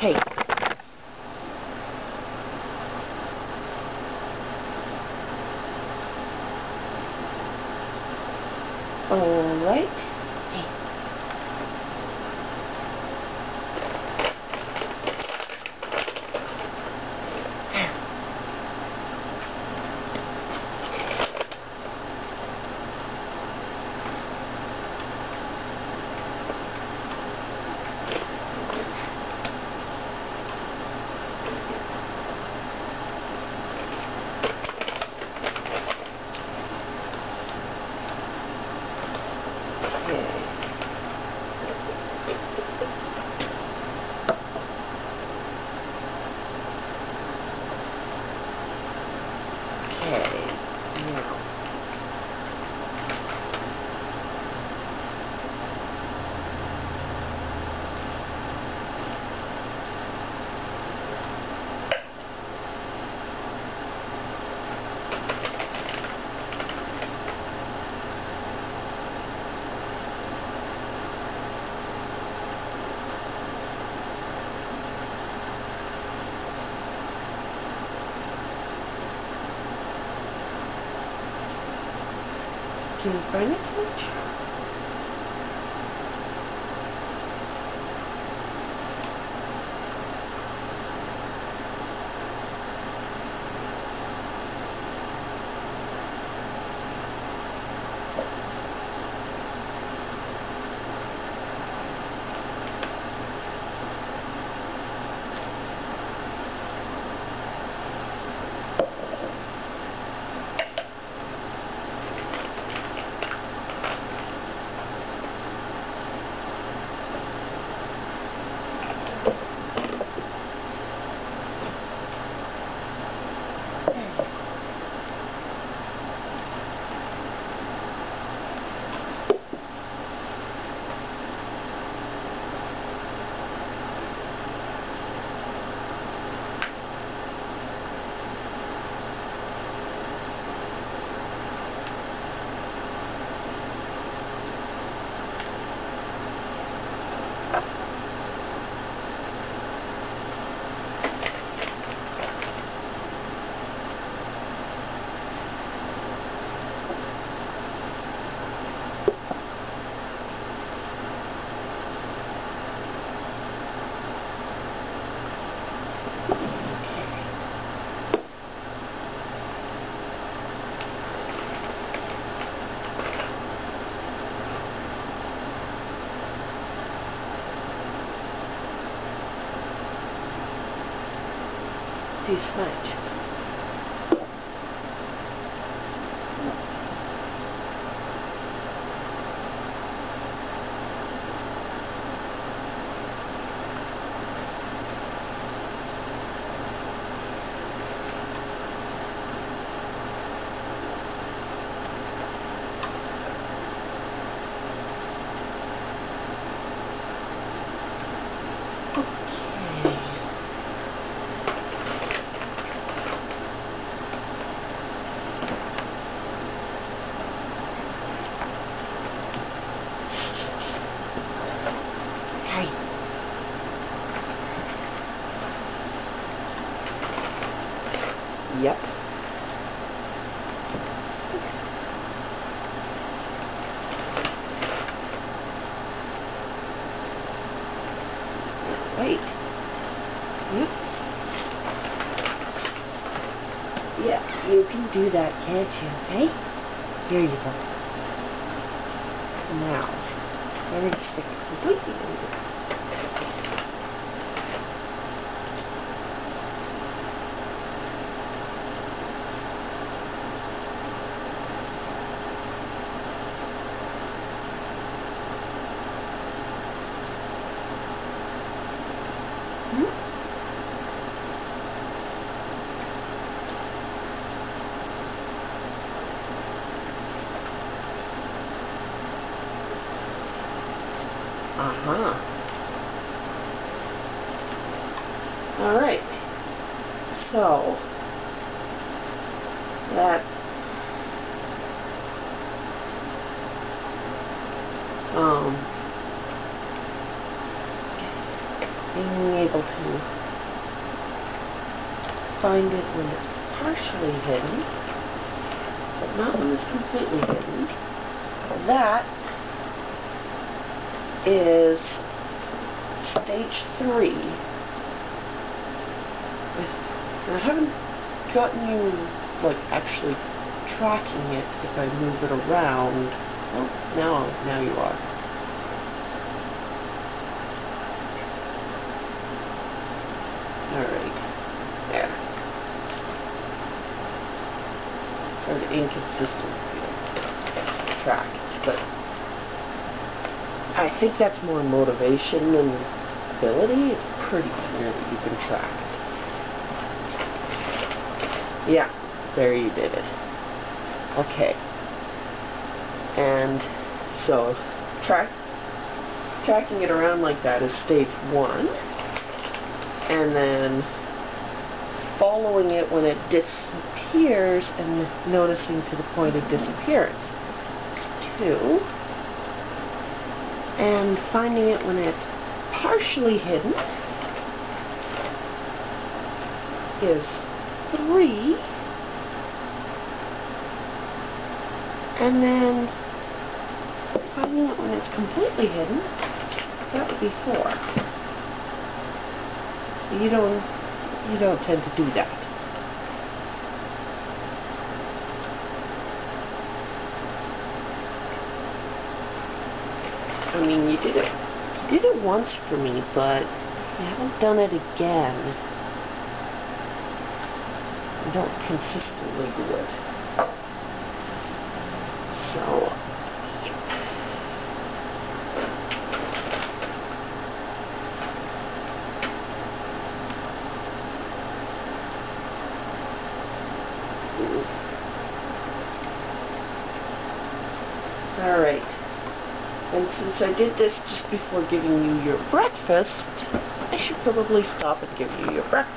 Hey. Alright. Hey. Okay. Okay, now. Can you find it much? Hey, Smudge. Okay. Hey. Yep. Wait. Yep. Yeah, you can do that, can't you? Hey? Here you go. Now, going to stick it completely Uh-huh. All right. So, that, um, thing able to find it when it's partially hidden, but not when it's completely hidden. That is stage three. I haven't gotten you, like, actually tracking it if I move it around. Oh, now, now you are. Alright. There. Sort of inconsistent track, but I think that's more motivation than ability. It's pretty clear that you can track it. Yeah, there you did it. Okay. And so track tracking it around like that is stage one. And then following it when it disappears and noticing to the point of disappearance is two. And finding it when it's partially hidden is three. And then finding it when it's completely hidden, that would be four. You don't, you don't tend to do that. I mean, you did it, you did it once for me, but you haven't done it again. You don't consistently do it. So, Alright. And since I did this just before giving you your breakfast, I should probably stop and give you your breakfast.